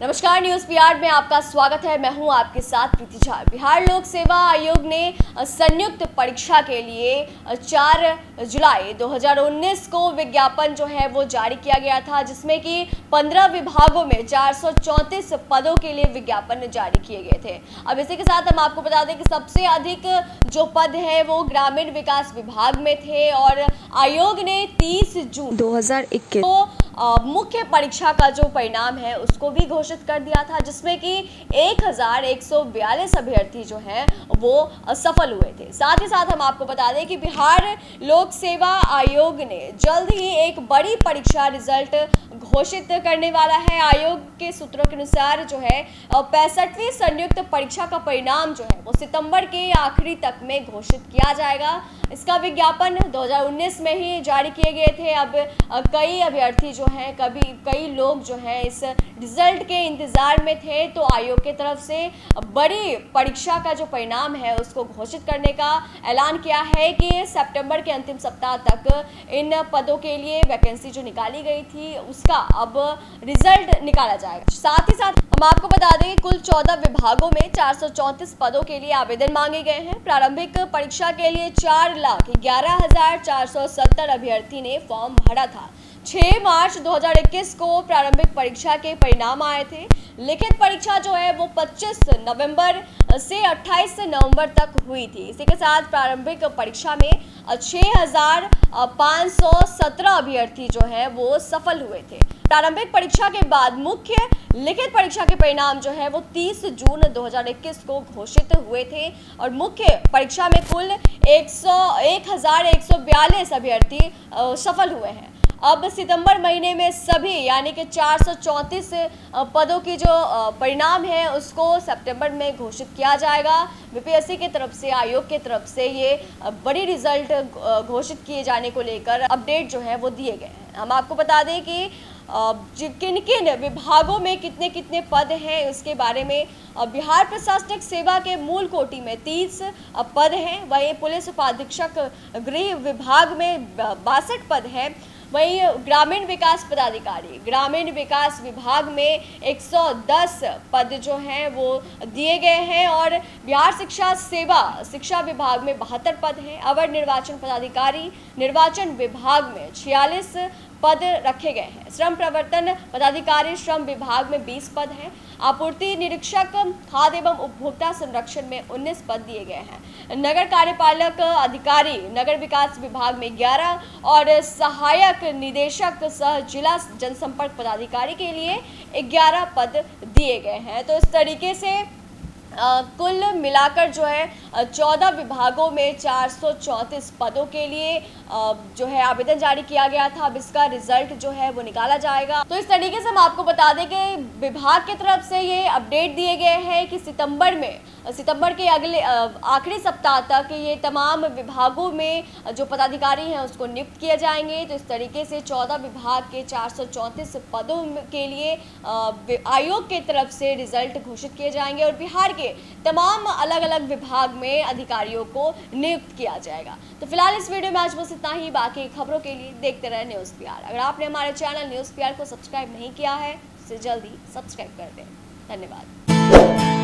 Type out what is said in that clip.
नमस्कार न्यूज़ बिहार में आपका स्वागत है। मैं हूँ आपके साथ प्रीति झा। बिहार लोक सेवा आयोग ने संयुक्त परीक्षा के लिए 4 जुलाई 2019 को विज्ञापन जो है वो जारी किया गया था जिसमें कि 15 विभागों में 434 पदों के लिए विज्ञापन जारी किए गए थे। अब इसी के साथ हम आपको बता दें कि सबसे अधिक जो पद है वो ग्रामीण विकास विभाग में थे और आयोग ने 30 जून 2021 को मुख्य परीक्षा का जो परिणाम है, उसको भी घोषित कर दिया था, जिसमें कि 1142 अभ्यर्थी जो हैं, वो सफल हुए थे। साथ ही साथ हम आपको बता दें कि बिहार लोक सेवा आयोग ने जल्द ही एक बड़ी परीक्षा रिज़ल्ट घोषित करने वाला है। आयोग के सूत्रों के अनुसार जो है पैंसठवीं संयुक्त परीक्षा का परिणाम जो है, वो सितंबर के आखिरी तक में घोषित किया जाएगा। इसका विज्ञापन 2019 में ही जारी किए गए थे। अब कई अभ्यर्थी जो हैं, कभी, कई लोग जो हैं इस रिज़ल्ट के इंतज़ार में थे तो आयोग की तरफ़ से बड़ी परीक्षा का जो परिणाम है, उसको घोषित करने का ऐलान किया है कि सितंबर के अंतिम सप्ताह तक इन पदों के लिए वैकेंसी जो निकाली गई थी, उसका अब रिज़ल्ट निकाला जाएगा। साथ ही साथ हम आपको बता दें कि कुल 14 विभागों में चार सौ चौंतीस पदों के लिए आवेदन मांगे गए हैं। प्रारंभिक परीक्षा के लिए चार लाख ग्यारह हज़ार चार सौ सत्तर अभ्यर्थी ने फॉर्म भरा था। 6 मार्च 2021 को प्रारंभिक परीक्षा के परिणाम आए थे। लिखित परीक्षा जो है वो 25 नवंबर से 28 नवंबर तक हुई थी। इसी के साथ प्रारंभिक परीक्षा में छः हज़ार पाँच सौ सत्रह अभ्यर्थी जो है वो सफल हुए थे। प्रारंभिक परीक्षा के बाद मुख्य लिखित परीक्षा के परिणाम जो है वो 30 जून 2021 को घोषित हुए थे और मुख्य परीक्षा में कुल 100 1142 अभ्यर्थी सफल हुए हैं। अब सितंबर महीने में सभी यानी कि 434 अ, पदों की जो परिणाम है उसको सितंबर में घोषित किया जाएगा। बीपीएससी की तरफ़ से आयोग की तरफ़ से ये बड़ी रिज़ल्ट घोषित किए जाने को लेकर अपडेट जो है वो दिए गए हैं। हम आपको बता दें कि किन किन विभागों में कितने कितने पद हैं उसके बारे में बिहार प्रशासनिक सेवा के मूल कोटि में तीस पद हैं। वहीं पुलिस उपाधीक्षक गृह विभाग में बासठ पद हैं। वहीं ग्रामीण विकास पदाधिकारी, ग्रामीण विकास विभाग में 110 पद जो हैं, वो दिए गए हैं और बिहार शिक्षा सेवा, शिक्षा विभाग में बहत्तर पद हैं। अवर निर्वाचन पदाधिकारी, निर्वाचन विभाग में 46 पद रखे गए हैं। श्रम प्रवर्तन पदाधिकारी श्रम विभाग में 20 पद हैं। आपूर्ति निरीक्षक खाद्य एवं उपभोक्ता संरक्षण में 19 पद दिए गए हैं। नगर कार्यपालक अधिकारी, नगर विकास विभाग में 11 और सहायक निदेशक सह जिला जनसंपर्क पदाधिकारी के लिए 11 पद दिए गए हैं। तो इस तरीके से कुल मिलाकर जो है चौदह विभागों में चार सौ चौंतीस पदों के लिए जो है आवेदन जारी किया गया था। अब इसका रिज़ल्ट जो है, वो निकाला जाएगा। तो इस तरीके से हम आपको बता दें कि विभाग की तरफ़ से ये अपडेट दिए गए हैं कि सितंबर में सितंबर के अगले आखिरी सप्ताह तक ये तमाम विभागों में जो पदाधिकारी हैं, उसको नियुक्त किए जाएँगे। तो इस तरीके से चौदह विभाग के चार सौ चौंतीस पदों के लिए आयोग की तरफ़ से रिज़ल्ट घोषित किए जाएँगे और बिहार के तमाम अलग अलग विभाग में अधिकारियों को नियुक्त किया जाएगा। तो फ़िलहाल इस वीडियो में आज बस इतना ही। बाकी खबरों के लिए देखते रहे न्यूज़ पीआर अगर आपने हमारे चैनल न्यूज़ पीआर को सब्सक्राइब नहीं किया है तो जल्दी सब्सक्राइब कर दें। धन्यवाद।